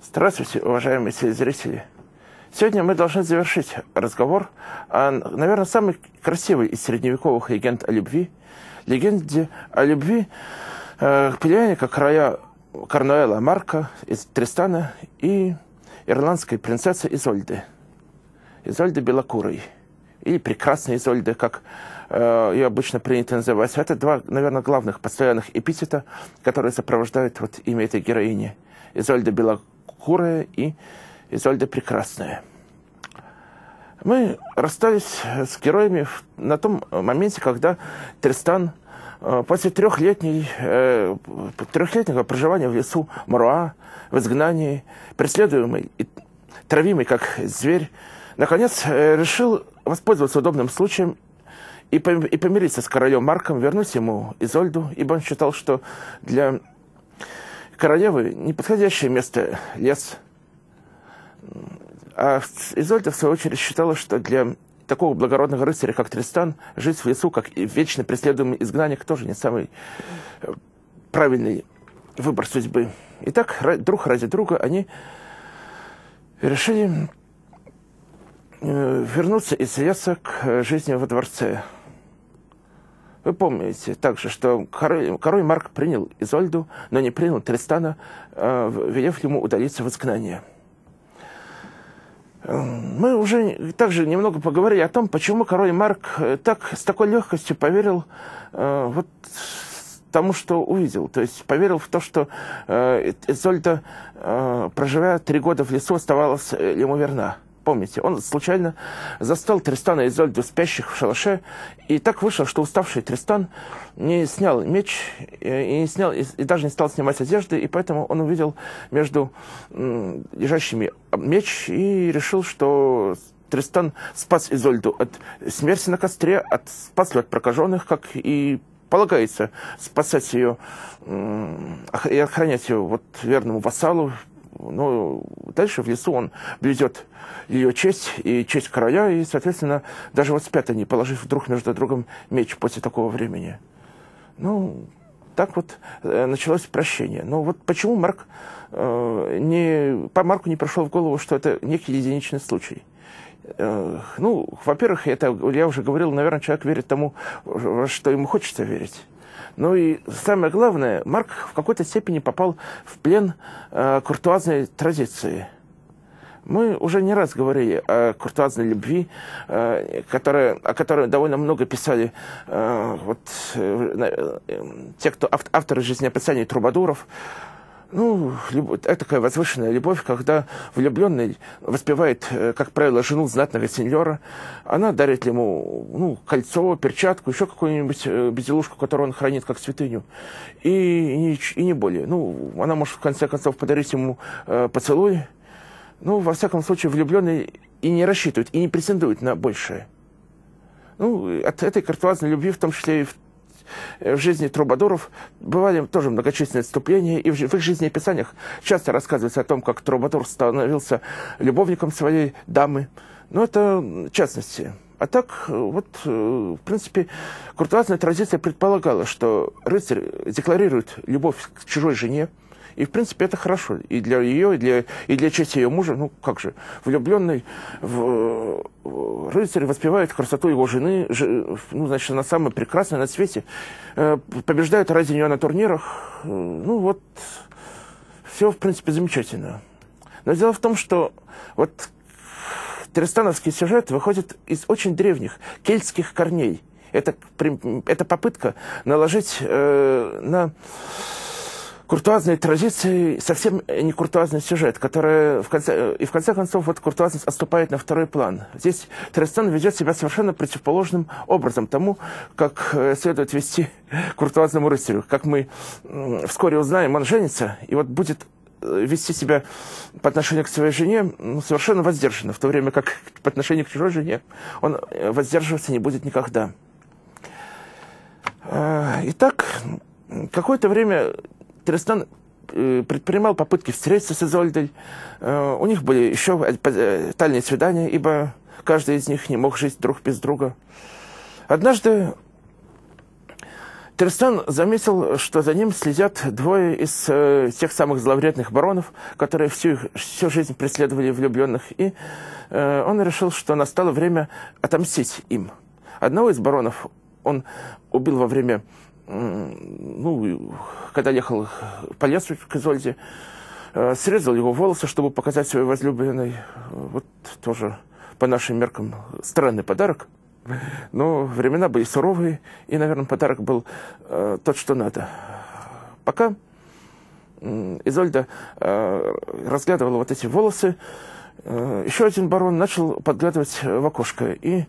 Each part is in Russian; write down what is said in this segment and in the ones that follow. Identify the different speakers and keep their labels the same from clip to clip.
Speaker 1: Здравствуйте, уважаемые телезрители. Сегодня мы должны завершить разговор о, наверное, самой красивой из средневековых легенд о любви. Легенде о любви э, племянника короля Корнуэла Марка из Тристана и ирландской принцессы Изольды. Изольды Белокурой. Или прекрасной Изольды, как э, ее обычно принято называть. Это два, наверное, главных постоянных эпитета, которые сопровождают вот имя этой героини. Изольда Белокурая и Изольда Прекрасная. Мы расстались с героями на том моменте, когда Тристан э, после трехлетней, э, трехлетнего проживания в лесу Маруа, в изгнании, преследуемый и травимый как зверь, наконец э, решил воспользоваться удобным случаем и, и помириться с королем Марком, вернуть ему Изольду, ибо он считал, что для королевы неподходящее место лес – а Изольда, в свою очередь, считала, что для такого благородного рыцаря, как Тристан, жить в лесу, как и вечно преследуемый изгнанник, тоже не самый э, правильный выбор судьбы. И так, друг ради друга, они решили э, вернуться из леса к жизни во дворце. Вы помните также, что король, король Марк принял Изольду, но не принял Тристана, э, велев ему удалиться в изгнание. Мы уже также немного поговорили о том, почему король Марк э, так с такой легкостью поверил э, вот тому, что увидел. То есть поверил в то, что э, Изольда, э, проживая три года в лесу, оставалась ему верна помните, он случайно застал Тристана и Изольду спящих в шалаше, и так вышло, что уставший Тристан не снял меч э, и, не снял, и, даже не стал снимать одежды, и поэтому он увидел между лежащими меч и решил, что Тристан спас Изольду от смерти на костре, от, спас от прокаженных, как и полагается спасать ее и охранять ее вот верному вассалу, ну, дальше в лесу он блюдет ее честь и честь короля, и, соответственно, даже вот спят они, положив друг между другом меч после такого времени. Ну, так вот э, началось прощение. Но вот почему Марк э, не, по Марку не пришел в голову, что это некий единичный случай? Ну, во-первых, это, я уже говорил, наверное, человек верит тому, что ему хочется верить. Ну и самое главное, Марк в какой-то степени попал в плен э, куртуазной традиции. Мы уже не раз говорили о куртуазной любви, э, которая, о которой довольно много писали э, вот, э, э, те, кто авторы жизнеописаний Трубадуров ну, это такая возвышенная любовь, когда влюбленный воспевает, э, как правило, жену знатного сеньора, она дарит ему ну, кольцо, перчатку, еще какую-нибудь э, безделушку, которую он хранит как святыню, и, и, и не более. Ну, она может в конце концов подарить ему э, поцелуй. Ну, во всяком случае, влюбленный и не рассчитывает, и не претендует на большее. Ну, от этой картуазной любви, в том числе и в в жизни трубадуров бывали тоже многочисленные отступления, и в их жизнеописаниях часто рассказывается о том, как трубадур становился любовником своей дамы. Но это частности. А так, вот, э, в принципе, куртуазная традиция предполагала, что рыцарь декларирует любовь к чужой жене, и, в принципе, это хорошо и для ее, и для, и для чести ее мужа. Ну, как же, влюбленный в, в рыцарь воспевает красоту его жены, ж, ну, значит, она самая прекрасная на свете, э, побеждает ради нее на турнирах. Э, ну, вот, все, в принципе, замечательно. Но дело в том, что вот Тристановский сюжет выходит из очень древних кельтских корней. Это, это попытка наложить э, на куртуазной традиции совсем не куртуазный сюжет, который в конце, и в конце концов вот куртуазность отступает на второй план. Здесь Терестен ведет себя совершенно противоположным образом тому, как э, следует вести куртуазному рыцарю. Как мы вскоре узнаем, он женится, и вот будет э, вести себя по отношению к своей жене ну, совершенно воздержанно, в то время как по отношению к чужой жене он э, воздерживаться не будет никогда. Итак, какое-то время Тристан э, предпринимал попытки встретиться с Изольдой. Э, у них были еще э, тайные свидания, ибо каждый из них не мог жить друг без друга. Однажды Тристан заметил, что за ним следят двое из э, тех самых зловредных баронов, которые всю, всю жизнь преследовали влюбленных, и э, он решил, что настало время отомстить им. Одного из баронов он убил во время, ну, когда ехал по лесу к Изольде, э, срезал его волосы, чтобы показать своей возлюбленной. Вот тоже по нашим меркам странный подарок. Но времена были суровые, и, наверное, подарок был э, тот, что надо. Пока Изольда э, разглядывала вот эти волосы, э, еще один барон начал подглядывать в окошко. И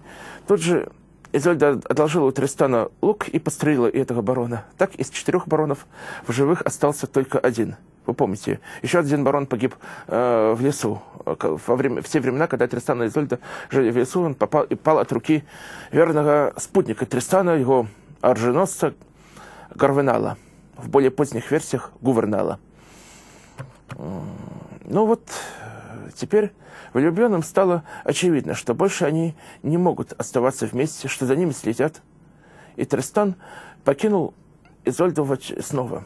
Speaker 1: тут же Изольда одолжила у Тристана лук и пострелила этого барона. Так из четырех баронов в живых остался только один – вы помните, еще один барон погиб э, в лесу. Во время, в времена, когда Тристан и Изольда жили в лесу, он попал и пал от руки верного спутника Тристана, его оруженосца Гарвенала. В более поздних версиях Гувернала. Ну вот, теперь влюбленным стало очевидно, что больше они не могут оставаться вместе, что за ними следят. И Тристан покинул Изольду снова.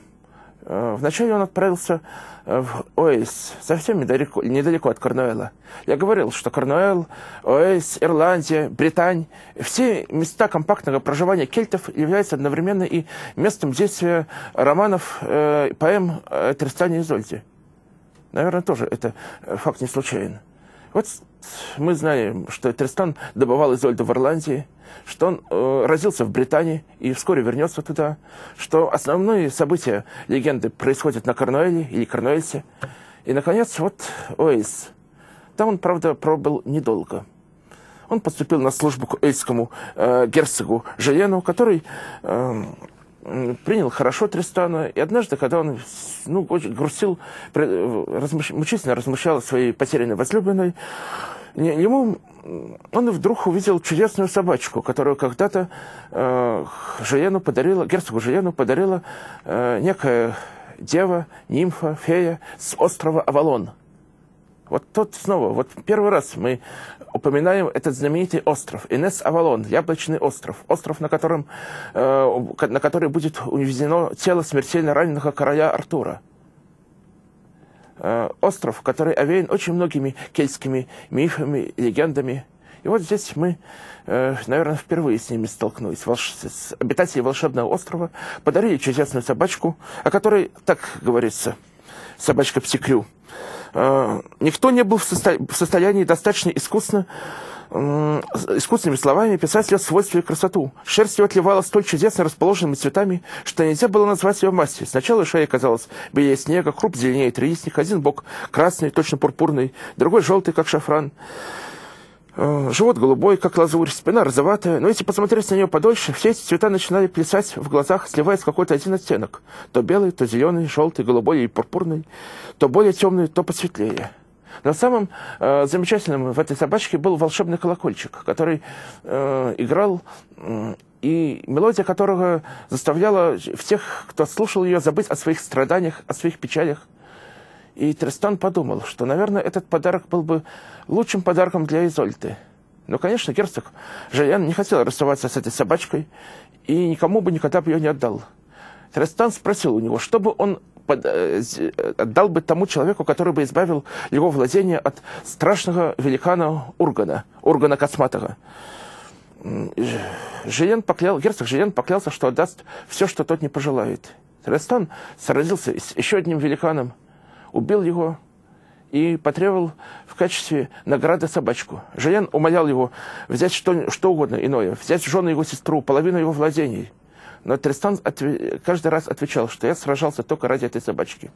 Speaker 1: Э, вначале он отправился э, в Оэйс, совсем недалеко, недалеко от Корнуэла. Я говорил, что Корнуэлл, Оэйс, Ирландия, Британь, все места компактного проживания кельтов являются одновременно и местом действия романов, э, поэм э, Тристане и Изольде. Наверное, тоже это факт не случайен. Вот мы знаем, что Тристан добывал Изольду в Ирландии, что он э, родился в Британии и вскоре вернется туда, что основные события легенды происходят на Корнуэле или Корнуэльсе. И, наконец, вот Оэйс. Там он, правда, пробыл недолго. Он поступил на службу к эльскому э, герцогу Желену, который э, принял хорошо Тристана. И однажды, когда он ну, очень грустил, размыш... мучительно размышлял о своей потерянной возлюбленной, ему он вдруг увидел чудесную собачку, которую когда-то э, Жиену подарила, герцогу Жиену подарила э, некая дева, нимфа, фея с острова Авалон. Вот тот снова, вот первый раз мы упоминаем этот знаменитый остров, Инес Авалон, Яблочный остров, остров, на, котором, э, на который будет увезено тело смертельно раненого короля Артура. Э, остров, который овеян очень многими кельтскими мифами, легендами. И вот здесь мы, э, наверное, впервые с ними столкнулись. Волш... Обитатели волшебного острова подарили чудесную собачку, о которой, так говорится, собачка Псикрю. Э, никто не был в, состо... в состоянии достаточно искусно искусственными словами писать ее свойства и красоту. Шерсть ее отливала столь чудесно расположенными цветами, что нельзя было назвать ее мастью. Сначала шея казалась белее снега, круп зеленее трилистник, один бок красный, точно пурпурный, другой желтый, как шафран. Э, живот голубой, как лазурь, спина розоватая, но если посмотреть на нее подольше, все эти цвета начинали плясать в глазах, сливаясь в какой-то один оттенок. То белый, то зеленый, желтый, голубой и пурпурный, то более темный, то посветлее. Но самым э, замечательным в этой собачке был волшебный колокольчик, который э, играл, э, и мелодия которого заставляла всех, кто слушал ее, забыть о своих страданиях, о своих печалях. И Тристан подумал, что, наверное, этот подарок был бы лучшим подарком для Изольды. Но, конечно, герцог Жаян не хотел расставаться с этой собачкой и никому бы никогда бы ее не отдал. Тристан спросил у него, что бы он Э, отдал бы тому человеку, который бы избавил его владение от страшного великана Ургана, Ургана Косматого. Жилен поклял, герцог Жилен поклялся, что отдаст все, что тот не пожелает. Трестан сразился с еще одним великаном, убил его и потребовал в качестве награды собачку. Жилен умолял его взять что, что угодно иное, взять в жены его сестру, половину его владений – но Тристан отв... каждый раз отвечал, что я сражался только ради этой собачки.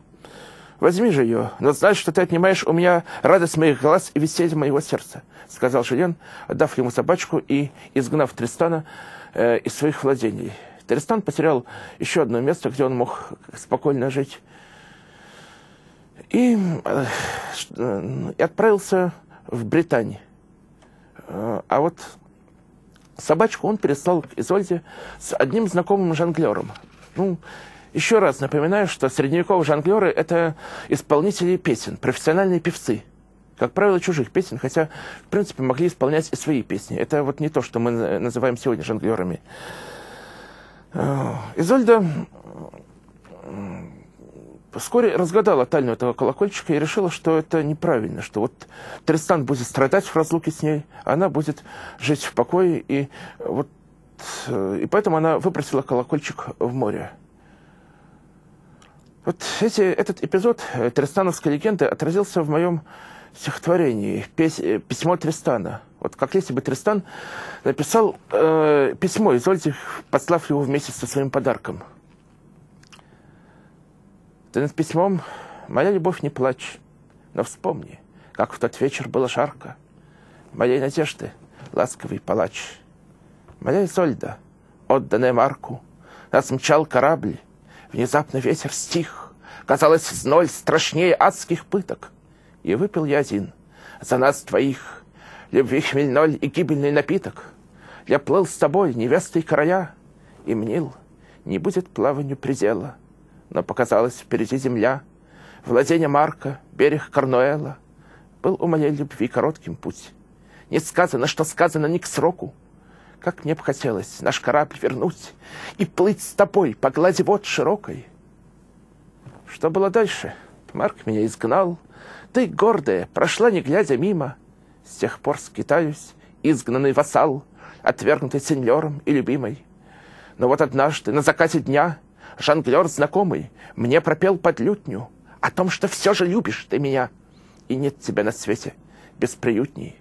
Speaker 1: Возьми же ее, но знай, что ты отнимаешь у меня радость моих глаз и веселье моего сердца, сказал Жилен, отдав ему собачку и изгнав Тристана э, из своих владений. Тристан потерял еще одно место, где он мог спокойно жить. И, э, и отправился в Британию. Э, а вот собачку он переслал к Изольде с одним знакомым жонглером. Ну, еще раз напоминаю, что средневековые жонглеры – это исполнители песен, профессиональные певцы. Как правило, чужих песен, хотя, в принципе, могли исполнять и свои песни. Это вот не то, что мы называем сегодня жонглерами. Э, Изольда вскоре разгадала тайну этого колокольчика и решила, что это неправильно, что вот Тристан будет страдать в разлуке с ней, а она будет жить в покое, и вот и поэтому она выпросила колокольчик в море. Вот эти, этот эпизод Тристановской легенды отразился в моем стихотворении «Письмо Тристана». Вот как если бы Тристан написал э, письмо Изольде, послав его вместе со своим подарком. Ты над письмом «Моя любовь, не плачь, но вспомни, как в тот вечер было жарко. Моей надежды, ласковый палач. Моя Изольда, отданная Марку, нас мчал корабль, внезапно ветер стих. Казалось, зноль страшнее адских пыток. И выпил я один за нас двоих любви хмельной и гибельный напиток. Я плыл с тобой, невестой края, и мнил, не будет плаванию предела. Но показалась впереди земля, владение Марка, берег Корнуэла. Был у моей любви коротким путь. Не сказано, что сказано не к сроку. Как мне бы хотелось наш корабль вернуть и плыть с тобой по глади вод широкой. Что было дальше? Марк меня изгнал. Ты, гордая, прошла, не глядя мимо — с тех пор скитаюсь, изгнанный вассал, отвергнутый сеньором и любимой. Но вот однажды, на закате дня, жонглер знакомый мне пропел под лютню о том, что все же любишь ты меня, и нет тебя на свете бесприютней.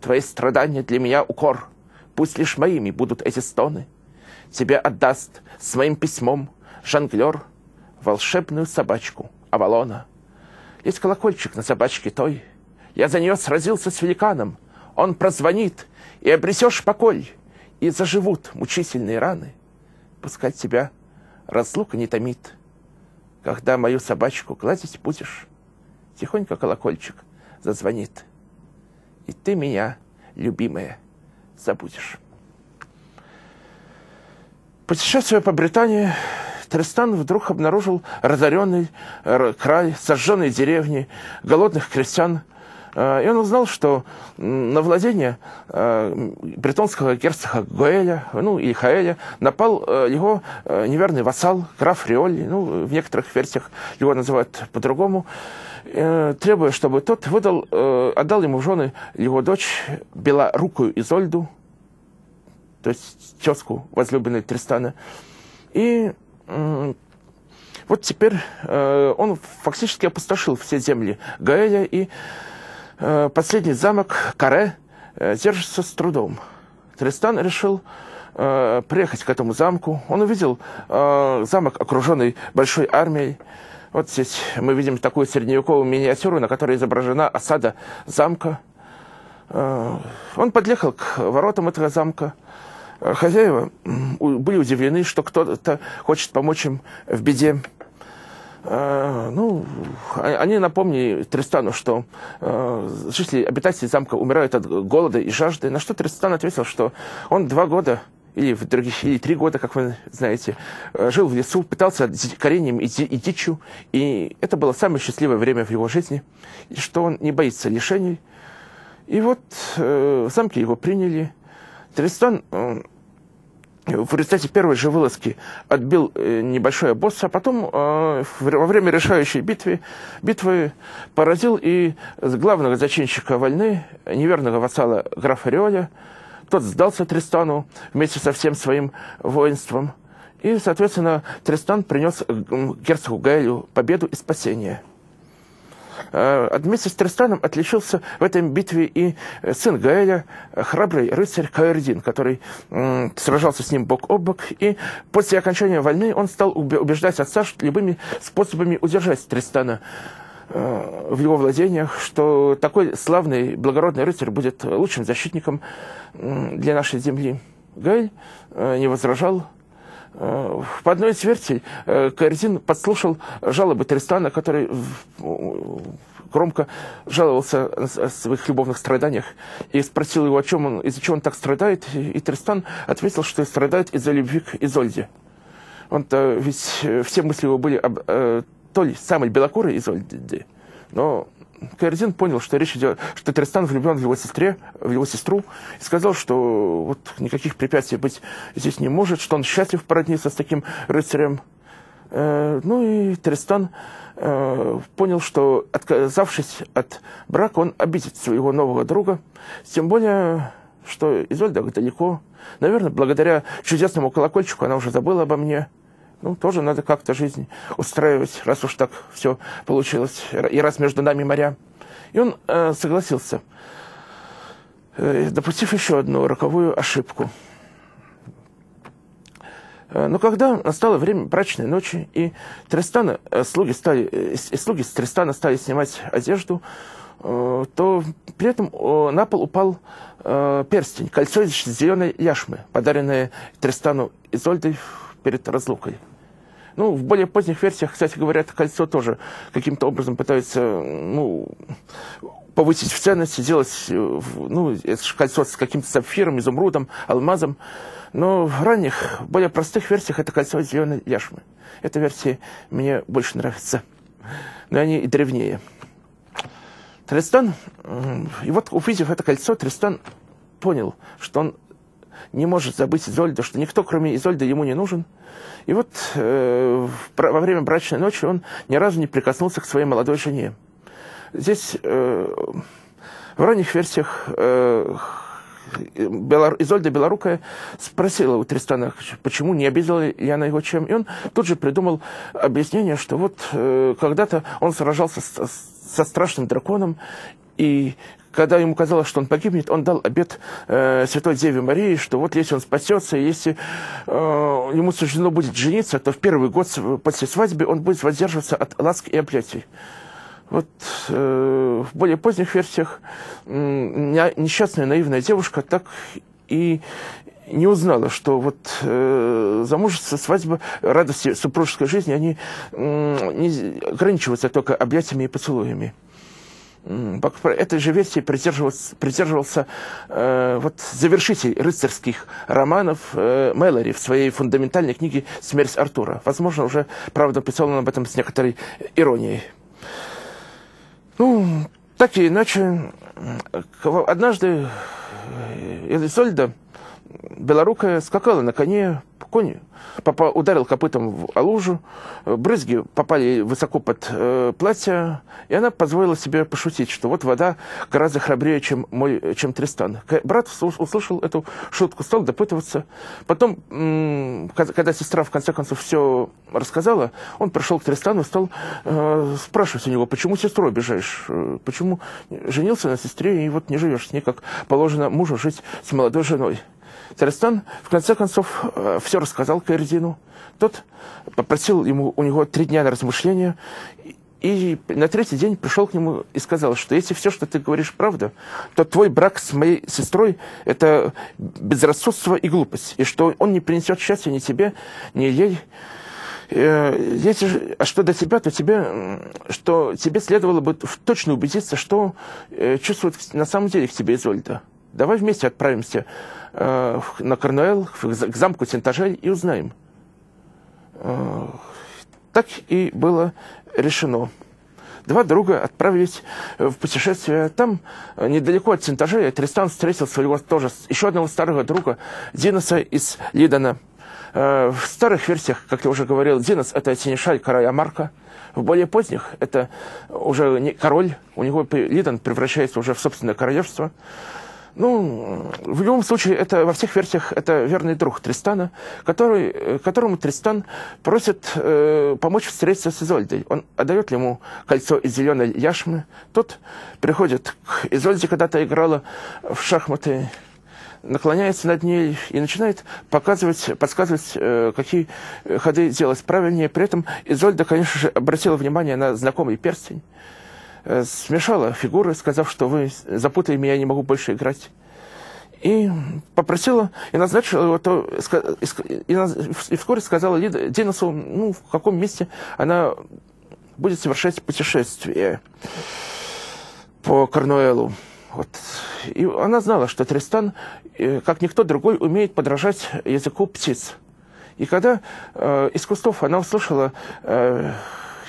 Speaker 1: Твои страдания для меня укор, пусть лишь моими будут эти стоны. Тебе отдаст с моим письмом жонглер волшебную собачку Авалона. Есть колокольчик на собачке той — я за нее сразился с великаном. Он прозвонит, и обресешь покой, и заживут мучительные раны. Пускай тебя разлука не томит. Когда мою собачку гладить будешь, тихонько колокольчик зазвонит. И ты меня, любимая, забудешь. Путешествуя по Британии, Тристан вдруг обнаружил разоренный э, край, сожженные деревни, голодных крестьян – и он узнал, что на владение э, бретонского герцога Гоэля, ну, или Хаэля, напал э, его неверный вассал, граф Риолли, ну, в некоторых версиях его называют по-другому, требуя, чтобы тот выдал, отдал ему жены его дочь белорукую Изольду, то есть тезку возлюбленной Тристана. И вот теперь он фактически опустошил все земли Гаэля и Э, последний замок Каре э, держится с трудом. Тристан решил э, приехать к этому замку. Он увидел замок, окруженный большой армией. Вот здесь мы видим такую средневековую миниатюру, на которой изображена осада замка. Он подъехал к воротам этого замка. Хозяева были удивлены, что кто-то хочет помочь им в беде. Э, ну, а, они напомнили Тристану, что э, жители, обитатели замка умирают от голода и жажды, на что Тристан ответил, что он два года или в других, или три года, как вы знаете, э, жил в лесу, питался кореньем и, и дичью, и это было самое счастливое время в его жизни, и что он не боится лишений. И вот э, в замке его приняли. Тристан в результате первой же вылазки отбил э, небольшой обоз, а потом э, во время решающей битвы, битвы поразил и главного зачинщика войны, неверного вассала графа Риоля. Тот сдался Тристану вместе со всем своим воинством. И, соответственно, Тристан принес герцогу Гаэлю победу и спасение. Э, вместе с Тристаном отличился в этой битве и э, сын Гаэля, храбрый рыцарь Каэрдин, который сражался с ним бок о бок. И после окончания войны он стал убеждать отца любыми способами удержать Тристана э, в его владениях, что такой славный, благородный рыцарь будет лучшим защитником для нашей земли. Гаэль не возражал, по одной из версий, э, Каэрзин подслушал жалобы Тристана, который громко жаловался о своих любовных страданиях и спросил его, о чем он, из-за чего он так страдает. И Тристан ответил, что страдает из-за любви к Изольде. Он-то ведь э, все мысли его были об э, той самой белокурой Изольде, но Каэрзин понял, что речь идет, что Тристан влюблен в его сестре, в его сестру, и сказал, что вот никаких препятствий быть здесь не может, что он счастлив породниться с таким рыцарем. Э, ну и Тристан э, понял, что отказавшись от брака, он обидит своего нового друга, тем более, что Изольда далеко. Наверное, благодаря чудесному колокольчику она уже забыла обо мне. Ну, тоже надо как-то жизнь устраивать, раз уж так все получилось, и раз между нами моря. И он э, согласился, э, допустив еще одну роковую ошибку. Э, но когда настало время брачной ночи, и Тристана, э, слуги, стали, э, слуги с Тристана стали снимать одежду, э, то при этом на пол упал перстень, кольцо из зеленой яшмы, подаренное Тристану Изольдой перед разлукой. Ну, в более поздних версиях, кстати говоря, это кольцо тоже каким-то образом пытаются, ну, повысить в ценности, сделать, ну, это кольцо с каким-то сапфиром, изумрудом, алмазом. Но в ранних, более простых версиях это кольцо из зеленой яшмы. Эта версия мне больше нравится. Но они и древнее. Тристан, и вот увидев это кольцо, Тристан понял, что он не может забыть Изольду, что никто, кроме Изольды, ему не нужен. И вот э, во время брачной ночи он ни разу не прикоснулся к своей молодой жене. Здесь э, в ранних версиях э, Белор... Изольда Белорукая спросила у Тристана, почему не обидела ли она его чем. И он тут же придумал объяснение, что вот э, когда-то он сражался с, со страшным драконом, и когда ему казалось, что он погибнет, он дал обет э, Святой Деве Марии, что вот если он спасется, если э, ему суждено будет жениться, то в первый год после свадьбы он будет воздерживаться от ласк и объятий. Вот э, в более поздних версиях э, несчастная наивная девушка так и не узнала, что вот э, замужество, свадьба, радости супружеской жизни, они э, не ограничиваются только объятиями и поцелуями этой же версии придерживался, придерживался э, вот, завершитель рыцарских романов э, Мэлори в своей фундаментальной книге «Смерть Артура». Возможно, уже, правда, писал он об этом с некоторой иронией. Ну, так или иначе, однажды Элизольда белорукая скакала на коне, конь попал, ударил копытом в лужу, брызги попали высоко под э, платье, и она позволила себе пошутить, что вот вода гораздо храбрее, чем, мой, чем Тристан. Брат услышал эту шутку, стал допытываться. Потом, когда сестра в конце концов все рассказала, он пришел к Тристану и стал э, спрашивать у него, почему сестру обижаешь, э, почему женился на сестре и вот не живешь с ней, как положено мужу жить с молодой женой. Царстан, в конце концов, э, все рассказал Каэрдину. Тот попросил ему, у него три дня на размышления, и на третий день пришел к нему и сказал, что если все, что ты говоришь, правда, то твой брак с моей сестрой – это безрассудство и глупость, и что он не принесет счастья ни тебе, ни ей. Э, если а что до тебя, то тебе, что тебе следовало бы точно убедиться, что э, чувствует на самом деле к тебе Изольда. Давай вместе отправимся э, на Корнуэлл, к замку Тентажель и узнаем. Э, так и было решено. Два друга отправились в путешествие. Там, э, недалеко от Тентажеля, Тристан встретил своего тоже, еще одного старого друга, Диноса из Лидона. Э, в старых версиях, как я уже говорил, Динос – это Синишаль короля Марка. В более поздних это уже не король, у него Лидон превращается уже в собственное королевство. Ну, в любом случае, это во всех версиях это верный друг Тристана, который, э, которому Тристан просит э, помочь встретиться с Изольдой. Он отдает ему кольцо из зеленой яшмы. Тот приходит к Изольде, когда-то играла в шахматы, наклоняется над ней и начинает показывать, подсказывать, э, какие ходы делать правильнее. При этом Изольда, конечно же, обратила внимание на знакомый перстень. Э, смешала фигуры, сказав, что вы запутали меня, я не могу больше играть. И попросила, и назначила его, то, и, и вскоре сказала Лида, Диносу, ну, в каком месте она будет совершать путешествие по Корнуэлу. Вот. И она знала, что Тристан, э, как никто другой, умеет подражать языку птиц. И когда э, из кустов она услышала э,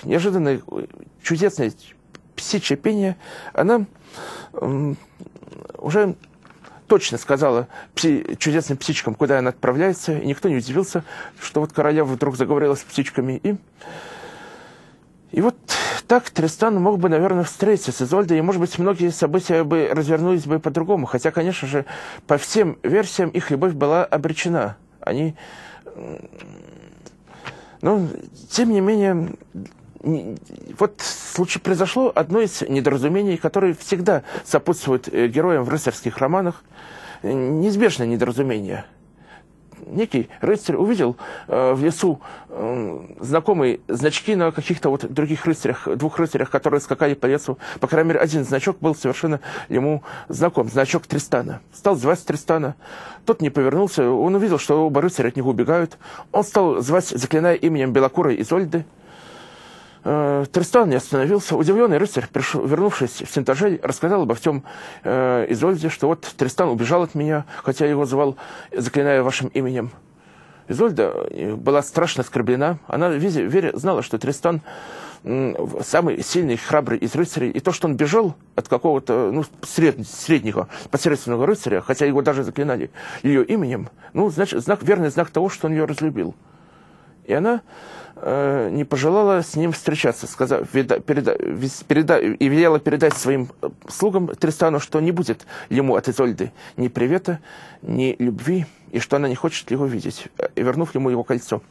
Speaker 1: неожиданный, чудесный птичье пение, она уже точно сказала пси, чудесным птичкам, куда она отправляется, и никто не удивился, что вот королева вдруг заговорила с птичками. И, и вот так Тристан мог бы, наверное, встретиться с Изольдой, и, может быть, многие события бы развернулись бы по-другому. Хотя, конечно же, по всем версиям их любовь была обречена. Они... Но, тем не менее, вот случай произошло одно из недоразумений, которые всегда сопутствуют э, героям в рыцарских романах. Неизбежное недоразумение. Некий рыцарь увидел э, в лесу э, знакомые значки на каких-то вот других рыцарях, двух рыцарях, которые скакали по лесу. По крайней мере, один значок был совершенно ему знаком, значок Тристана. Стал звать Тристана. Тот не повернулся, он увидел, что оба рыцаря от него убегают. Он стал звать, заклиная именем Белокурой Изольды. Э, Тристан не остановился. Удивленный рыцарь, пришел, вернувшись в Синтажель, рассказал обо всем э, Изольде, что вот Тристан убежал от меня, хотя его звал, заклиная вашим именем. Изольда э, была страшно оскорблена. Она вере, знала, что Тристан самый сильный, храбрый из рыцарей. И то, что он бежал от какого-то ну, сред, среднего, посредственного рыцаря, хотя его даже заклинали ее именем, ну, значит, знак, верный знак того, что он ее разлюбил. И она э, не пожелала с ним встречаться, сказав, вида, переда, переда, и велела передать своим э, слугам Тристану, что не будет ему от Изольды ни привета, ни любви, и что она не хочет его видеть, и вернув ему его кольцо.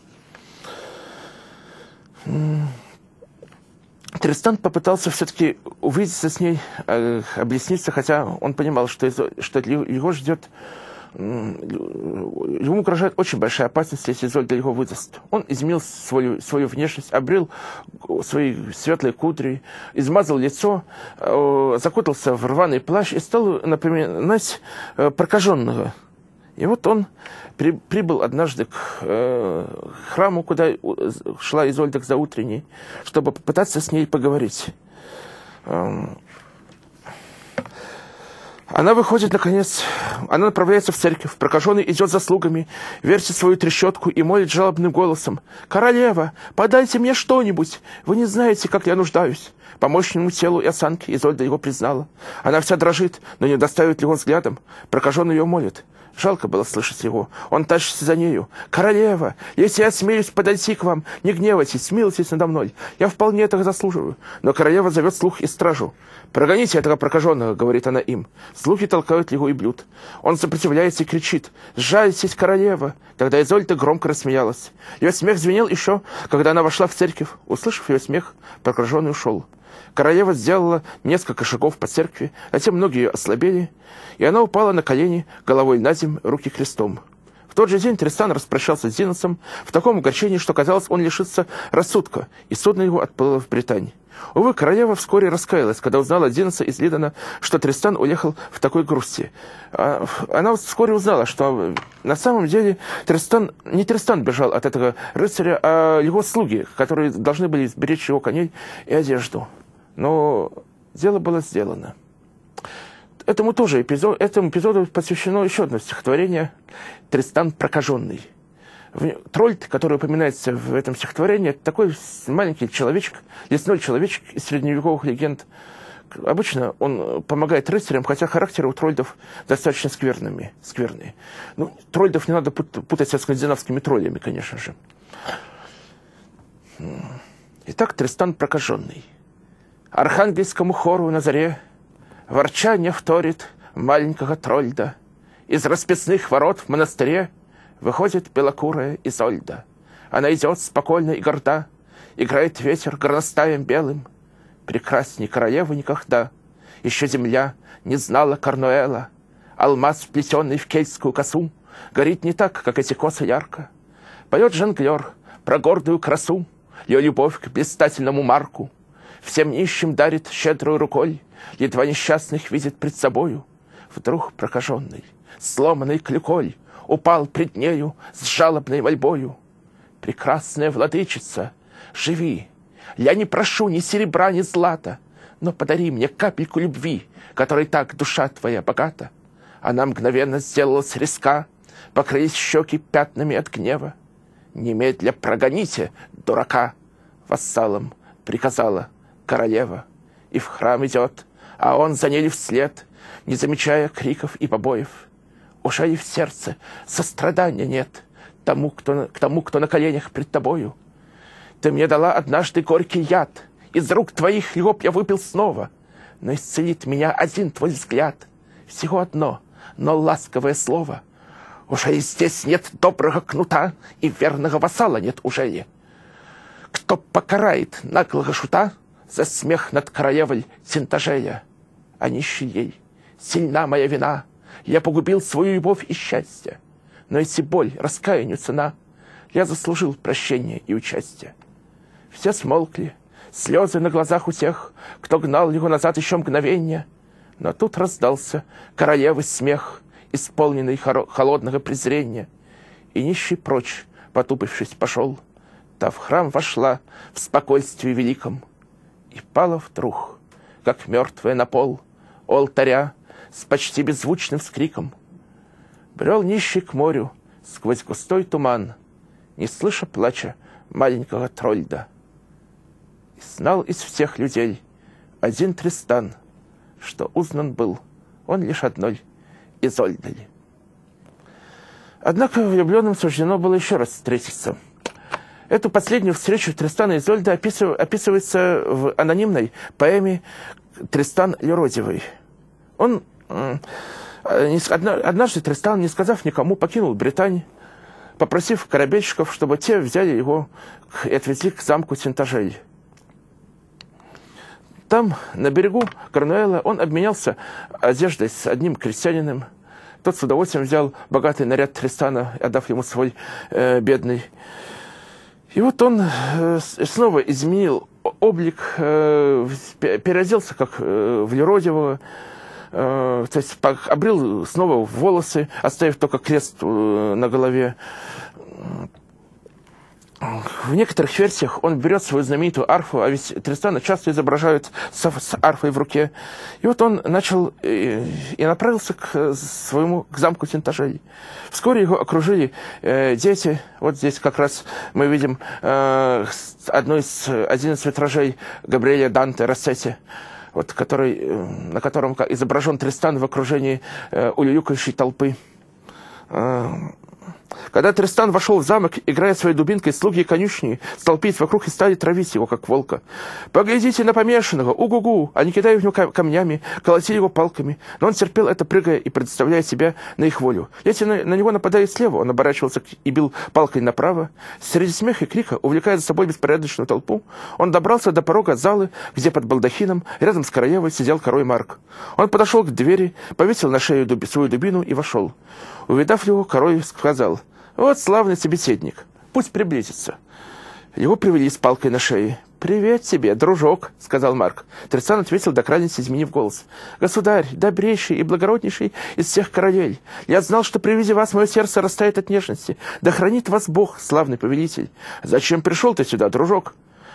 Speaker 1: Тристан попытался все-таки увидеться с ней, э, объясниться, хотя он понимал, что, что его ждет ему угрожает очень большая опасность, если Изольда его выдаст. Он изменил свою, свою внешность, обрел свои светлые кудри, измазал лицо, э, закутался в рваный плащ и стал напоминать э, прокаженного. И вот он при, прибыл однажды к э, храму, куда шла Изольда к заутренней, чтобы попытаться с ней поговорить. Она выходит, наконец, она направляется в церковь, прокаженный идет за слугами, вертит свою трещотку и молит жалобным голосом. «Королева, подайте мне что-нибудь! Вы не знаете, как я нуждаюсь!» По мощному телу и осанке Изольда его признала. Она вся дрожит, но не доставит ли он взглядом. Прокаженный ее молит. Жалко было слышать его. Он тащится за нею. «Королева, если я смеюсь подойти к вам, не гневайтесь, смилуйтесь надо мной. Я вполне этого заслуживаю». Но королева зовет слух и стражу. «Прогоните этого прокаженного», — говорит она им. Слухи толкают его и блюд. Он сопротивляется и кричит. «Жальтесь, королева!» Тогда Изольда громко рассмеялась. Ее смех звенел еще, когда она вошла в церковь. Услышав ее смех, прокаженный ушел. Королева сделала несколько шагов по церкви, затем ноги ее ослабели, и она упала на колени, головой на землю, руки крестом. В тот же день Тристан распрощался с Зиносом в таком огорчении, что, казалось, он лишится рассудка, и судно его отплыло в Британию. Увы, королева вскоре раскаялась, когда узнала от Зиноса из Лидона, что Тристан уехал в такой грусти. А, она вскоре узнала, что на самом деле Тристан, не Тристан бежал от этого рыцаря, а его слуги, которые должны были сберечь его коней и одежду. Но дело было сделано. Этому тоже эпизод, этому эпизоду посвящено еще одно стихотворение «Тристан прокаженный». Трольд, который упоминается в этом стихотворении, это такой маленький человечек, лесной человечек из средневековых легенд. Обычно он помогает рыцарям, хотя характеры у трольдов достаточно скверными, скверные. Ну, трольдов не надо путать со скандинавскими троллями, конечно же. Итак, Тристан прокаженный. Архангельскому хору на заре ворчание вторит маленького трольда. Из расписных ворот в монастыре выходит белокурая Изольда. Она идет спокойно и горда, играет ветер горностаем белым. Прекрасней королевы никогда. Еще земля не знала Корнуэла. Алмаз, вплетенный в кельтскую косу, горит не так, как эти косы ярко. Поет жонглер про гордую красу, ее любовь к блистательному Марку — Всем нищим дарит щедрую рукой, Едва несчастных видит пред собою. Вдруг прокаженный, сломанный клюкой, Упал пред нею с жалобной мольбою. Прекрасная владычица, живи! Я не прошу ни серебра, ни злата, Но подари мне капельку любви, Которой так душа твоя богата. Она мгновенно сделалась резка, Покрылись щеки пятнами от гнева. Немедля прогоните дурака, Вассалом приказала королева, и в храм идет, а он за ней вслед, не замечая криков и побоев. Уже и в сердце сострадания нет тому, кто, к тому, кто на коленях пред тобою. Ты мне дала однажды горький яд, из рук твоих его я выпил снова, но исцелит меня один твой взгляд, всего одно, но ласковое слово. Уже и здесь нет доброго кнута, и верного вассала нет уже. Кто покарает наглого шута за смех над королевой Тинтажея, а нищий ей? Сильна моя вина, я погубил свою любовь и счастье. Но если боль, раскаянию цена, я заслужил прощение и участие. Все смолкли, слезы на глазах у тех, кто гнал его назад еще мгновение. Но тут раздался королевы смех, исполненный холодного презрения. И нищий прочь, потупившись, пошел. Та в храм вошла в спокойствии великом и пала вдруг, как мертвая на пол, у алтаря с почти беззвучным скриком. Брел нищий к морю сквозь густой туман, не слыша плача маленького трольда. И знал из всех людей один Тристан, что узнан был он лишь одной Изольдой. Однако влюбленным суждено было еще раз встретиться. Эту последнюю встречу Тристана и Изольда описывается в анонимной поэме Тристан Леродивый. Он однажды Тристан, не сказав никому, покинул Британию, попросив корабельщиков, чтобы те взяли его и отвезли к замку Тинтажель. Там, на берегу Корнуэла, он обменялся одеждой с одним крестьянином. Тот с удовольствием взял богатый наряд Тристана, отдав ему свой э, бедный. И вот он э, снова изменил облик, э, переоделся как э, в Леродевого, э, то есть обрил снова волосы, оставив только крест на голове. В некоторых версиях он берет свою знаменитую арфу, а ведь Тристана часто изображают с, с арфой в руке. И вот он начал и, и направился к своему к замку Тинтажей. Вскоре его окружили э, дети. Вот здесь как раз мы видим э, одно из, один из витражей Габриэля Данте Рассети вот, который, э, на котором изображен Тристан в окружении э, улюлюкающей толпы. Э, когда Тристан вошел в замок, играя своей дубинкой, слуги и конюшни столпились вокруг и стали травить его, как волка. «Поглядите на помешанного! Угу-гу!» Они кидали в него камнями, колотили его палками. Но он терпел это, прыгая и предоставляя себя на их волю. Если на, на него нападали слева, он оборачивался и бил палкой направо. Среди смеха и крика, увлекая за собой беспорядочную толпу, он добрался до порога залы, где под балдахином, рядом с королевой, сидел король Марк. Он подошел к двери, повесил на шею дуби, свою дубину и вошел. Увидав его, король сказал — вот славный собеседник. Пусть приблизится. Его привели с палкой на шее. «Привет тебе, дружок», — сказал Марк. Трицан ответил до крайности, изменив голос. «Государь, добрейший и благороднейший из всех королей, я знал, что при виде вас мое сердце растает от нежности. Да хранит вас Бог, славный повелитель. Зачем пришел ты сюда, дружок?»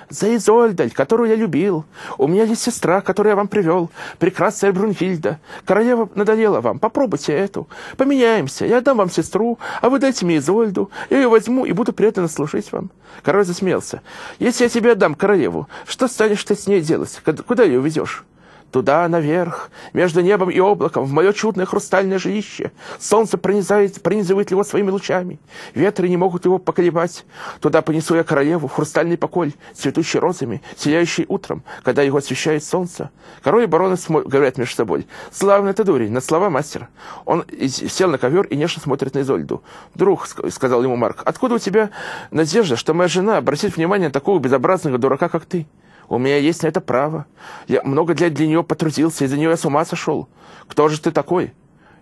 Speaker 1: За Изольдаль, которую я любил. У меня есть сестра, которую я вам привел, прекрасная Брунхильда. Королева надоела вам, попробуйте эту. Поменяемся, я дам вам сестру, а вы дайте мне Изольду. Я ее возьму и буду преданно служить вам». Король засмеялся. «Если я тебе отдам королеву, что станешь ты с ней делать? Куда ее увезешь?» Туда, наверх, между небом и облаком, в мое чудное хрустальное жилище. Солнце пронизает, пронизывает его своими лучами. Ветры не могут его поколебать. Туда понесу я королеву в хрустальный покой, цветущий розами, сияющий утром, когда его освещает солнце. Король и бароны смо... говорят между собой. Славный ты дурень, на слова мастер. Он сел на ковер и нежно смотрит на Изольду. «Друг», — сказал ему Марк, — «откуда у тебя надежда, что моя жена обратит внимание на такого безобразного дурака, как ты?» У меня есть на это право. Я много для, для нее потрудился, из-за нее я с ума сошел. Кто же ты такой?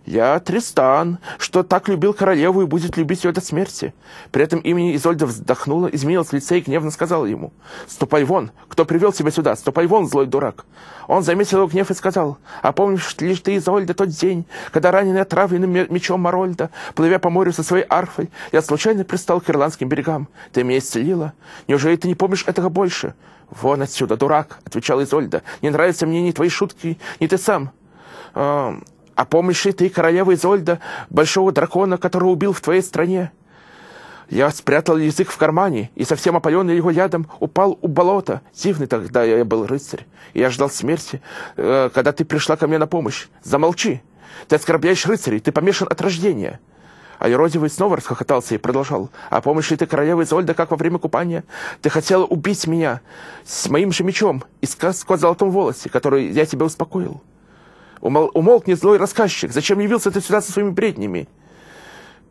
Speaker 1: Я Тристан, что так любил королеву и будет любить ее до смерти. При этом имени Изольда вздохнула, изменилась в лице и гневно сказала ему. «Ступай вон! Кто привел тебя сюда? Ступай вон, злой дурак!» Он заметил его гнев и сказал. «А помнишь лишь ты, Изольда, тот день, когда раненый отравленным мечом Марольда, плывя по морю со своей арфой, я случайно пристал к ирландским берегам? Ты меня исцелила? Неужели ты не помнишь этого больше?» «Вон отсюда, дурак!» — отвечал Изольда. «Не нравятся мне ни твои шутки, ни ты сам. Помнишь ли ты королева Изольда, большого дракона, которого убил в твоей стране?» Я спрятал язык в кармане и, совсем опаленный его ядом, упал у болота. Дивный тогда я был рыцарь. И я ждал смерти, э, когда ты пришла ко мне на помощь. Замолчи. Ты оскорбляешь рыцарей, ты помешан от рождения. А Еродивый снова расхохотался и продолжал. «А помощь ли ты королевы Изольда, как во время купания? Ты хотела убить меня с моим же мечом и сказку о золотом волосе, который я тебя успокоил. Умол умолкни, злой рассказчик, зачем явился ты сюда со своими бреднями?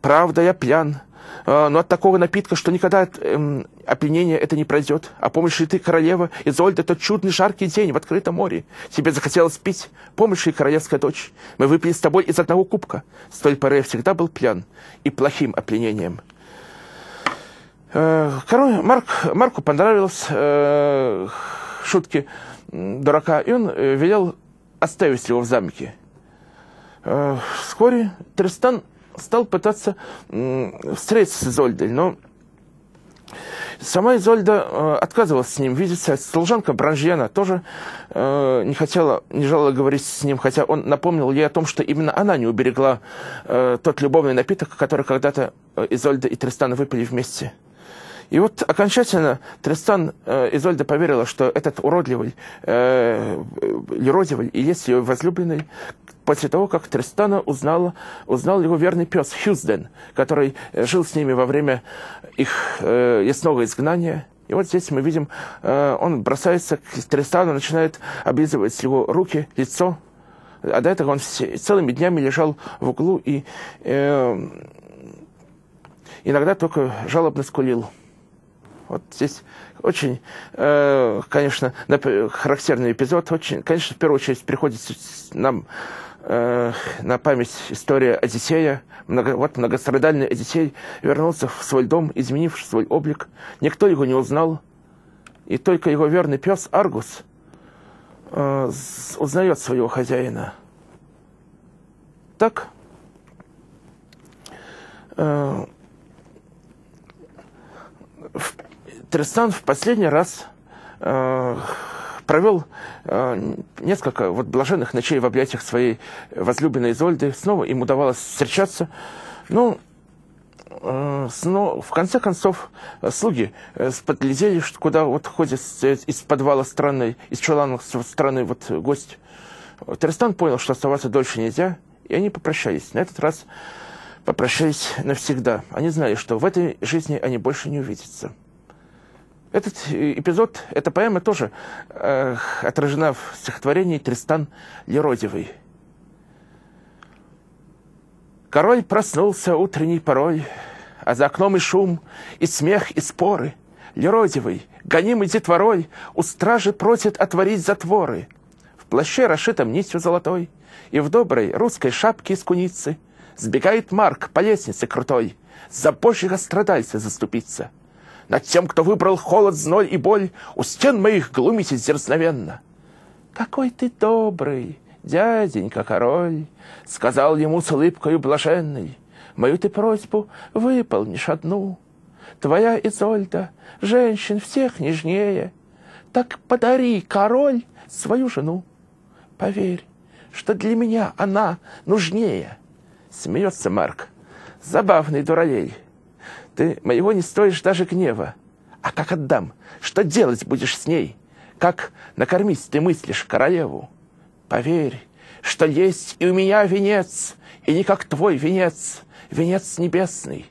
Speaker 1: Правда, я пьян, а, но от такого напитка, что никогда эм, опьянение это не пройдет. А помнишь ли ты, королева, Изольда, тот чудный жаркий день в открытом море? Тебе захотелось пить? Помнишь ли, королевская дочь? Мы выпили с тобой из одного кубка. С той поры я всегда был пьян и плохим опьянением. Э, король, Марк, Марку понравилось э, шутки дурака, и он э, велел оставить его в замке. Э, вскоре Тристан стал пытаться встретиться с Изольдой, но сама Изольда э, отказывалась с ним видеться. Служанка Бранжьяна тоже э, не хотела, не желала говорить с ним, хотя он напомнил ей о том, что именно она не уберегла тот любовный напиток, который когда-то Изольда и Тристан выпили вместе. И вот окончательно Тристан э, Изольда поверила, что этот уродливый э, Леродивый и есть ее возлюбленный, после того, как Тристана узнала, узнал его верный пес Хьюзден, который э, жил с ними во время их э, ясного изгнания. И вот здесь мы видим, э, он бросается к Тристану, начинает облизывать его руки, лицо. А до этого он все, целыми днями лежал в углу и э, иногда только жалобно скулил. Вот здесь очень, э, конечно, характерный эпизод. Очень, конечно, в первую очередь приходит нам э, на память история Одиссея. Много, вот многострадальный Одиссей вернулся в свой дом, изменивший свой облик. Никто его не узнал. И только его верный пес Аргус э, узнает своего хозяина. Так, э, в Тристан в последний раз э, провел э, несколько вот блаженных ночей в объятиях своей возлюбленной Изольды. Снова им удавалось встречаться. Ну, э, в конце концов слуги э, куда вот ходит из подвала странный, из чулана странный вот гость. Тристан понял, что оставаться дольше нельзя, и они попрощались. На этот раз попрощались навсегда. Они знали, что в этой жизни они больше не увидятся. Этот эпизод, эта поэма тоже э, отражена в стихотворении Тристан Леродивый. Король проснулся утренней порой, а за окном и шум, и смех, и споры. Леродивый, гонимый детворой, у стражи просит отворить затворы. В плаще, расшитом нитью золотой, и в доброй русской шапке из куницы сбегает Марк по лестнице крутой, за божьего страдальца заступиться — над тем, кто выбрал холод, зной и боль, у стен моих глумитесь дерзновенно. Какой ты добрый, дяденька король, сказал ему с улыбкою блаженной. Мою ты просьбу выполнишь одну. Твоя Изольда, женщин всех нежнее. Так подари, король, свою жену. Поверь, что для меня она нужнее. Смеется Марк. Забавный дуралей. Ты моего не стоишь даже гнева. А как отдам? Что делать будешь с ней? Как накормить ты мыслишь королеву? Поверь, что есть и у меня венец, и не как твой венец, венец небесный.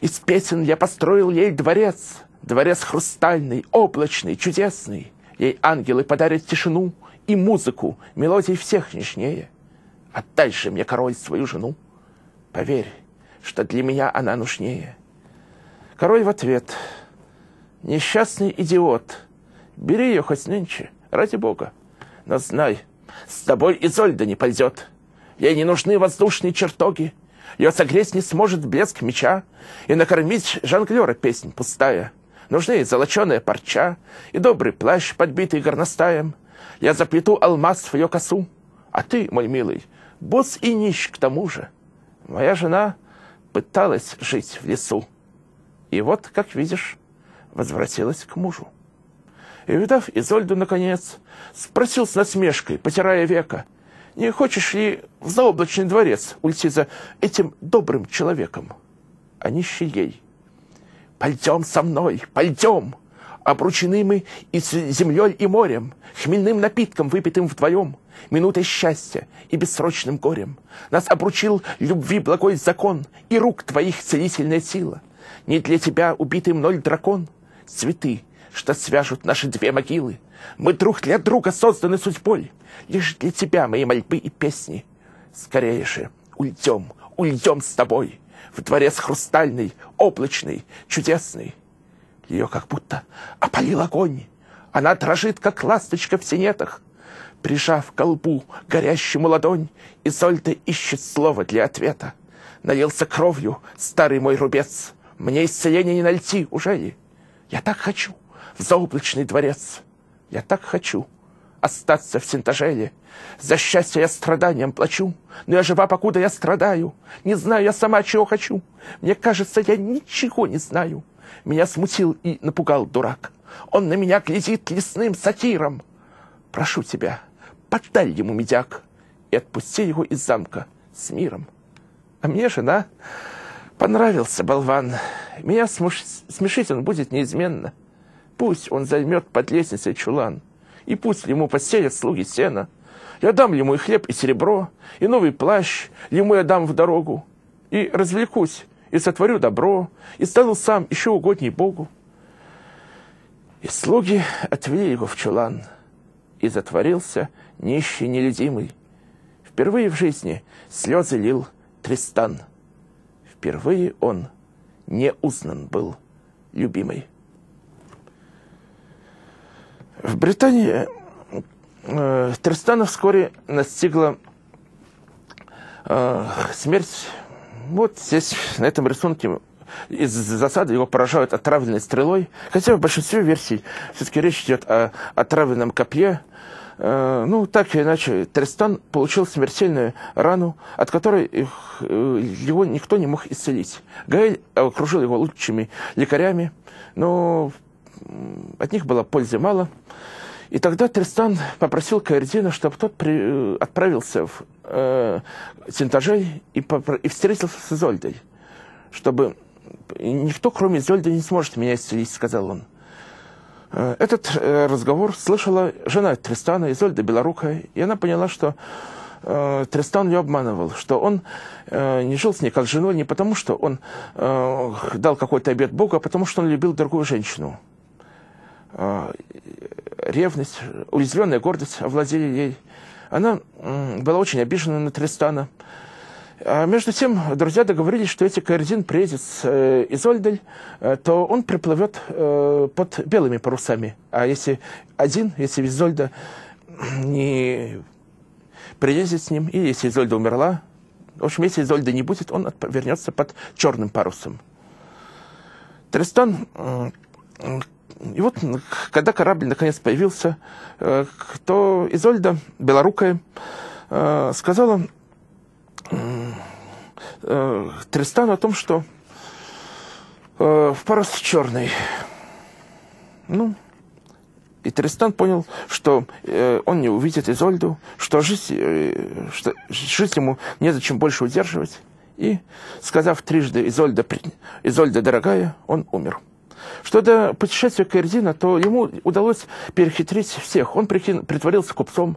Speaker 1: Из песен я построил ей дворец, дворец хрустальный, облачный, чудесный. Ей ангелы подарят тишину и музыку, мелодий всех нежнее. Отдай же мне, король, свою жену. Поверь, что для меня она нужнее. Король в ответ. Несчастный идиот. Бери ее хоть нынче, ради бога. Но знай, с тобой Изольда не пойдет. Ей не нужны воздушные чертоги. Ее согреть не сможет блеск меча и накормить жонглера песнь пустая. Нужны и золоченая парча, и добрый плащ, подбитый горностаем. Я заплету алмаз в ее косу, а ты, мой милый, босс и нищ к тому же. Моя жена пыталась жить в лесу. И вот, как видишь, возвратилась к мужу. И, видав Изольду, наконец, спросил с насмешкой, потирая века, «Не хочешь ли в заоблачный дворец уйти за этим добрым человеком?» А нищий ей пойдем со мной, пойдем. Обручены мы и с землей, и морем, хмельным напитком, выпитым вдвоем, минутой счастья и бессрочным горем. Нас обручил любви благой закон и рук твоих целительная сила. Не для тебя убитый мной дракон, цветы, что свяжут наши две могилы. Мы друг для друга созданы судьбой, лишь для тебя мои мольбы и песни. Скорее же, уйдем, уйдем с тобой в дворец хрустальный, облачный, чудесный. Ее как будто опалил огонь. Она дрожит, как ласточка в синетах. Прижав к колбу горящему ладонь, Изольда ищет слово для ответа. Налился кровью старый мой рубец. Мне исцеления не найти, уже ли? Я так хочу в заоблачный дворец. Я так хочу остаться в Синтажеле. За счастье я страданием плачу, но я жива, покуда я страдаю. Не знаю я сама, чего хочу. Мне кажется, я ничего не знаю. Меня смутил и напугал дурак. Он на меня глядит лесным сатиром. Прошу тебя, подай ему медяк и отпусти его из замка с миром. А мне жена понравился болван. Меня смуш... смешить он будет неизменно. Пусть он займет под лестницей чулан, и пусть ему постелят слуги сена. Я дам ему и хлеб, и серебро, и новый плащ, ему я дам в дорогу, и развлекусь, и сотворю добро, и стану сам еще угодней Богу. И слуги отвели его в чулан, и затворился нищий нелюдимый. Впервые в жизни слезы лил Тристан. Впервые он не узнан был любимый. В Британии э, Тристана вскоре настигла э, смерть вот здесь, на этом рисунке, из засады его поражают отравленной стрелой. Хотя в большинстве версий все-таки речь идет о отравленном копье. Э, ну, так или иначе, Тристан получил смертельную рану, от которой их, э, его никто не мог исцелить. Гаэль окружил его лучшими лекарями, но от них было пользы мало. И тогда Тристан попросил Каэрдина, чтобы тот при, э, отправился в э, Синтажей и, и встретился с Изольдой, чтобы никто, кроме Изольды, не сможет меня исцелить, сказал он. Э, этот э, разговор слышала жена Тристана, Изольда Белорукая, и она поняла, что э, Тристан ее обманывал, что он э, не жил с ней как с женой не потому, что он дал какой-то обет Богу, а потому, что он любил другую женщину. Ревность, уязвленная гордость овладели ей. Она была очень обижена на Тристана. А между тем, друзья договорились, что если Каэрдин приедет с э, Изольдель, э, то он приплывет э, под белыми парусами. А если один, если Изольда не приедет с ним, или если Изольда умерла, в общем, если Изольда не будет, он вернется под черным парусом. Тристан и вот, когда корабль наконец появился, э, то Изольда, белорукая, э, сказала э, Тристану о том, что в парус черный. Ну, и Тристан понял, что он не увидит Изольду, что жить, что жить ему незачем больше удерживать. И, сказав трижды «Изольда, Изольда дорогая», он умер. Что до путешествия Каэрдина, то ему удалось перехитрить всех. Он притворился купцом,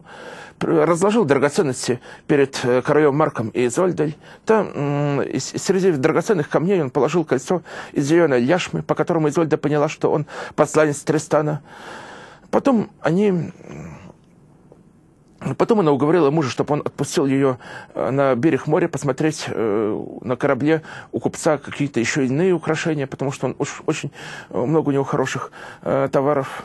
Speaker 1: разложил драгоценности перед э, королем Марком и Изольдой. Там среди драгоценных камней он положил кольцо из зеленой яшмы, по которому Изольда поняла, что он посланец Тристана. Потом они Потом она уговорила мужа, чтобы он отпустил ее э, на берег моря посмотреть э, на корабле у купца какие-то еще иные украшения, потому что он уж очень э, много у него хороших товаров.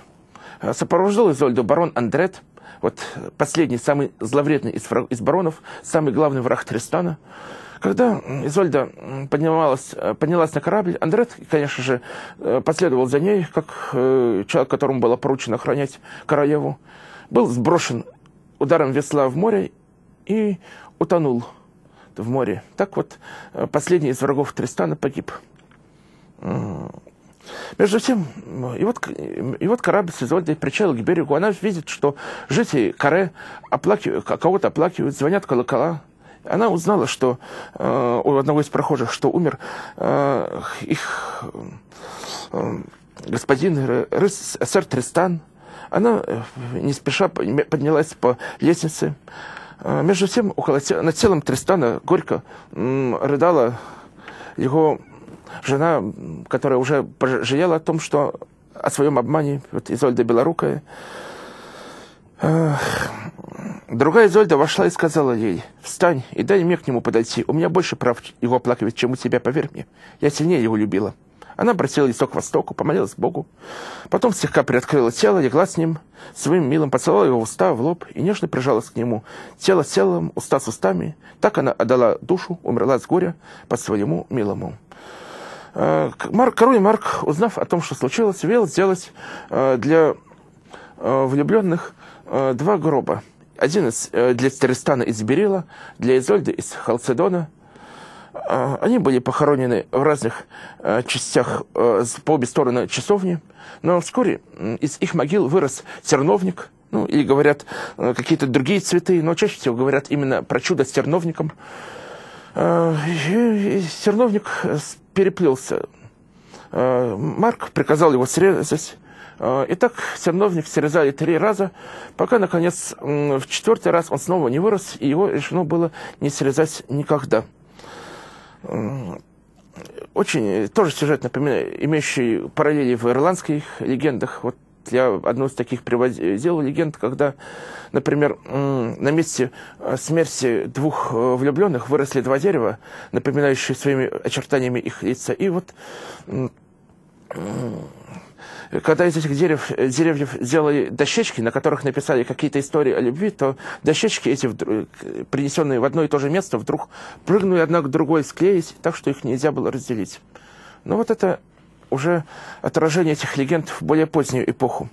Speaker 1: Сопровождал Изольду барон Андрет, вот последний, самый зловредный из, из баронов, самый главный враг Тристана. Когда Изольда поднималась, поднялась на корабль, Андрет, конечно же, последовал за ней, как человек, которому было поручено охранять королеву. Был сброшен ударом весла в море и утонул в море. Так вот, э, последний из врагов Тристана погиб. Между тем, и вот, и вот корабль с Изольдой причалил к берегу. Она видит, что жители Каре оплакивают, кого-то оплакивают, звонят колокола. Она узнала, что э, у одного из прохожих, что умер э, их господин сэр Тристан. Она э, не спеша поднялась по лестнице. Э, между тем, около, над телом Тристана горько рыдала его жена, которая уже жалела о том, что о своем обмане, вот Изольда Белорукая. Другая Изольда вошла и сказала ей, «Встань и дай мне к нему подойти. У меня больше прав его оплакивать, чем у тебя, поверь мне. Я сильнее его любила». Она обратила лицо к востоку, помолилась Богу. Потом слегка приоткрыла тело, легла с ним, своим милым поцеловала его в уста, в лоб и нежно прижалась к нему. Тело с телом, уста с устами. Так она отдала душу, умерла с горя по своему милому. Э, Марк, король Марк, узнав о том, что случилось, велел сделать э, для э, влюбленных два гроба. Один из, для Стерестана из Берила, для Изольды из Халцедона. Они были похоронены в разных частях по обе стороны часовни, но вскоре из их могил вырос терновник, ну, или говорят какие-то другие цветы, но чаще всего говорят именно про чудо с терновником. И терновник переплелся. Э, Марк приказал его срезать. Э, и так стерновник срезали три раза, пока, наконец, в четвертый раз он снова не вырос, и его решено было не срезать никогда. Очень тоже сюжет, например, имеющий параллели в ирландских легендах. Вот я одну из таких приводил легенд, когда, например, на месте э, смерти двух э, влюбленных выросли два дерева, напоминающие своими очертаниями их лица. И вот когда из этих дерев, э, деревьев сделали дощечки, на которых написали какие-то истории о любви, то дощечки эти, принесенные в одно и то же место, вдруг прыгнули одна к другой, склеились, так что их нельзя было разделить. Но вот это уже отражение этих легенд в более позднюю эпоху.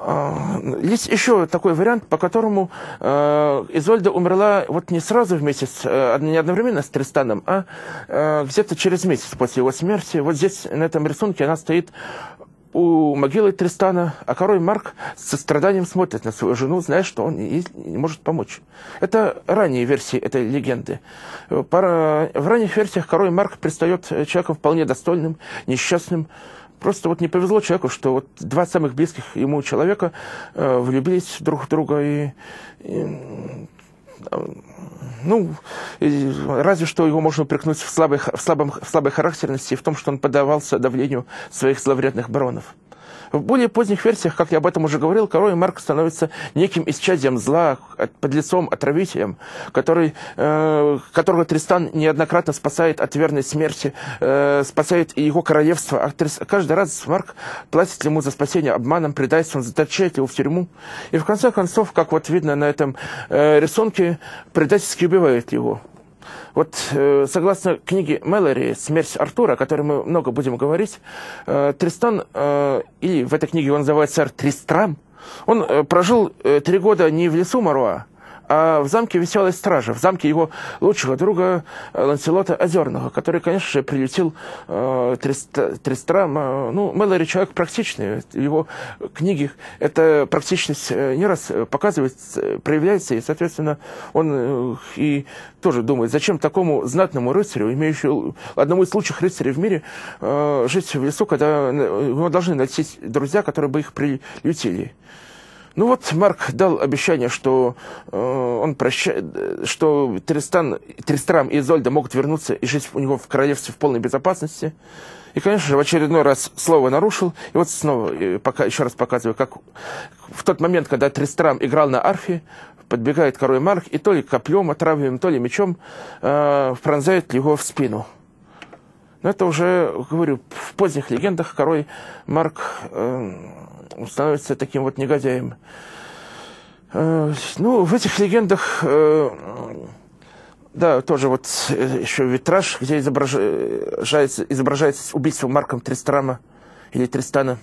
Speaker 1: А, есть еще такой вариант, по которому э, Изольда умерла вот не сразу вместе с, э, не одновременно с Тристаном, а э, где-то через месяц после его смерти. Вот здесь на этом рисунке она стоит у могилы Тристана, а король Марк с состраданием смотрит на свою жену, зная, что он ей не может помочь. Это ранние версии этой легенды. В ранних версиях король Марк предстает человеком вполне достойным, несчастным. Просто вот не повезло человеку, что вот два самых близких ему человека э, влюбились друг в друга и, и ну, разве что его можно упрекнуть в слабой, в, слабом, в слабой характерности и в том, что он поддавался давлению своих зловредных баронов. В более поздних версиях, как я об этом уже говорил, король Марк становится неким исчадием зла, подлецом, отравителем, который, э, которого Тристан неоднократно спасает от верной смерти, э, спасает и его королевство. А Трис... каждый раз Марк платит ему за спасение обманом, предательством, заточает его в тюрьму. И в конце концов, как вот видно на этом э, рисунке, предательски убивает его. Вот э, согласно книге Мэлори «Смерть Артура», о которой мы много будем говорить, э, Тристан, э, или в этой книге он называется Тристрам, он э, прожил э, три года не в лесу Маруа, а в замке Веселой Стражи, в замке его лучшего друга э, Ланселота Озерного, который, конечно же, прилетел э, Тристрама. Ну, Мэлори человек практичный, его книги эта практичность э, не раз показывается, э, проявляется, и, соответственно, он э, и тоже думает, зачем такому знатному рыцарю, имеющему одному из лучших рыцарей в мире, э, жить в лесу, когда его должны найти друзья, которые бы их приютили. Ну вот Марк дал обещание, что э, он прощает, что Тристан, Тристрам и Изольда могут вернуться и жить у него в королевстве в полной безопасности. И, конечно же, в очередной раз слово нарушил. И вот снова, э, пока, еще раз показываю, как в тот момент, когда Тристрам играл на арфе, подбегает король Марк и то ли копьем отравленным, то ли мечом э, пронзает его в спину. Но это уже, говорю, в поздних легендах король Марк э, становится таким вот негодяем. Э, ну, в этих легендах, э, да, тоже вот э, еще витраж, где изображается, изображается убийство Марком Тристрама или Тристана.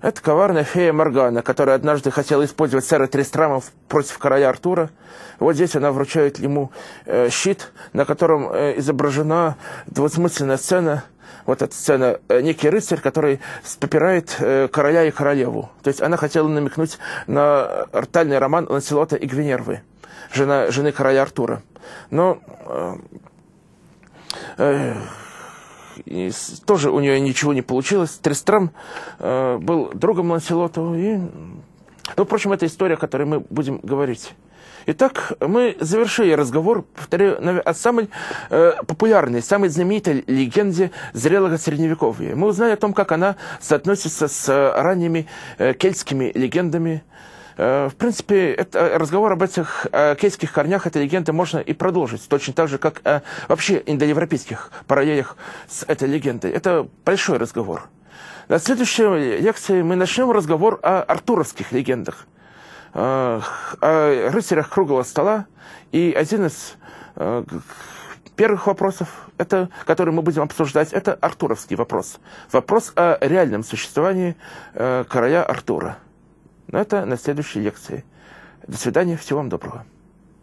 Speaker 1: Это коварная фея Моргана, которая однажды хотела использовать сэра Тристрама против короля Артура. Вот здесь она вручает ему э, щит, на котором э, изображена двусмысленная сцена. Вот эта сцена, э, некий рыцарь, который попирает э, короля и королеву. То есть она хотела намекнуть на ртальный роман Ланселота и Гвинервы, жена, жены короля Артура. Но... Э, э, и тоже у нее ничего не получилось. Тристрам э, был другом Ланселоту. И... Ну, впрочем, это история, о которой мы будем говорить. Итак, мы завершили разговор, повторяю, о самой э, популярной, самой знаменитой легенде зрелого Средневековья. Мы узнали о том, как она соотносится с э, ранними э, кельтскими легендами, в принципе, это, разговор об этих э, кельтских корнях этой легенды можно и продолжить, точно так же, как э, вообще индоевропейских параллелях с этой легендой. Это большой разговор. На следующей лекции мы начнем разговор о артуровских легендах, о рыцарях круглого стола. И один из первых вопросов, это, который мы будем обсуждать, это артуровский вопрос. Вопрос о реальном существовании короля Артура. Но это на следующей лекции. До свидания, всего вам доброго.